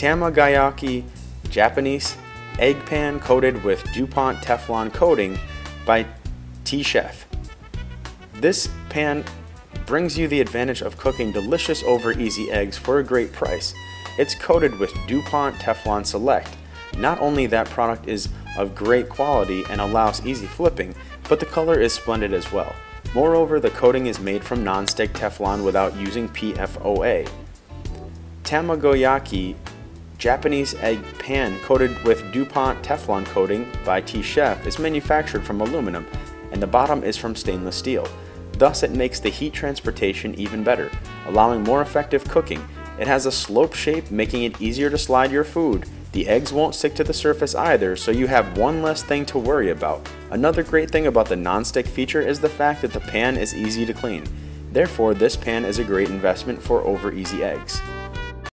Tamagoyaki Japanese egg pan coated with DuPont Teflon coating by TeChef. This pan brings you the advantage of cooking delicious over easy eggs for a great price. It's coated with DuPont Teflon Select. Not only that product is of great quality and allows easy flipping, but the color is splendid as well. Moreover, the coating is made from non-stick Teflon without using PFOA. Tamagoyaki Japanese egg pan coated with DuPont Teflon coating by TeChef is manufactured from aluminum and the bottom is from stainless steel. Thus it makes the heat transportation even better, allowing more effective cooking. It has a slope shape making it easier to slide your food. The eggs won't stick to the surface either, so you have one less thing to worry about. Another great thing about the non-stick feature is the fact that the pan is easy to clean. Therefore, this pan is a great investment for over easy eggs.